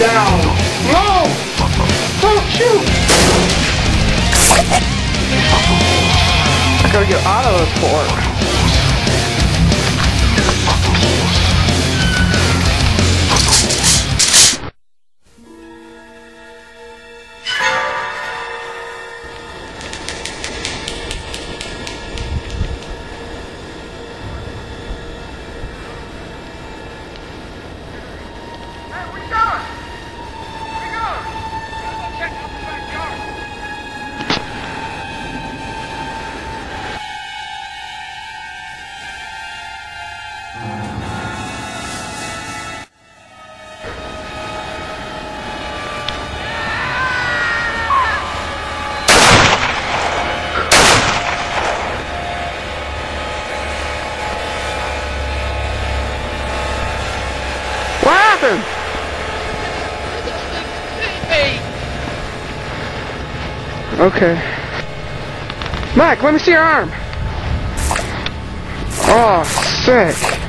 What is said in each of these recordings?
down. No! Don't shoot! I gotta get out of happened? Okay. Mac, let me see your arm. Oh, sick.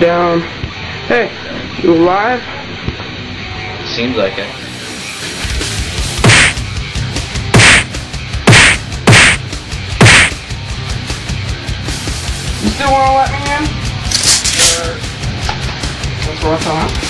Down. Hey, you alive? Seems like it. You still wanna let me in? Or what's what's on?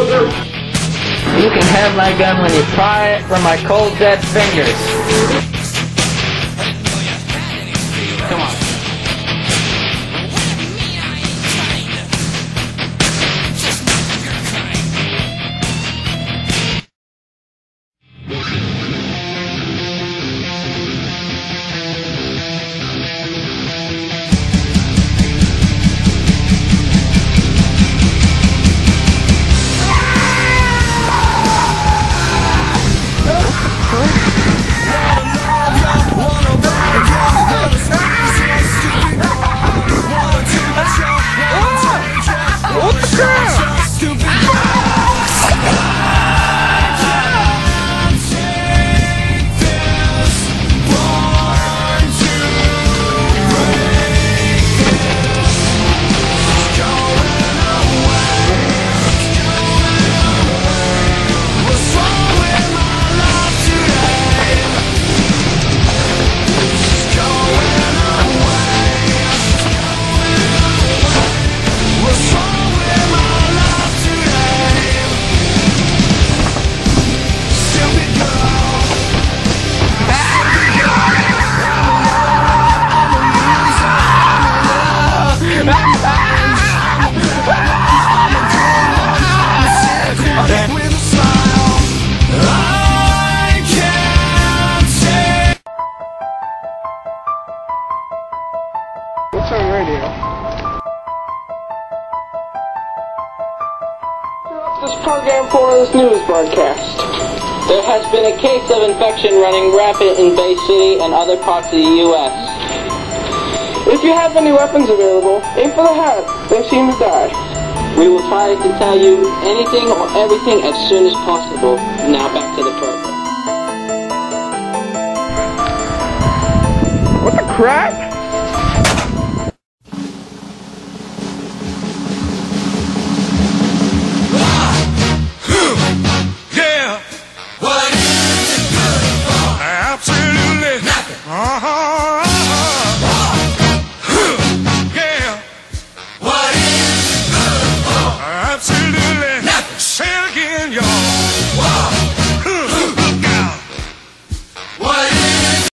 soldier! You can have my gun when you pry it from my cold dead fingers. Program for this news broadcast. There has been a case of infection running rampant in Bay City and other parts of the U.S. If you have any weapons available, aim for the head. They seem to die. We will try to tell you anything or everything as soon as possible. Now back to the program. What the crap?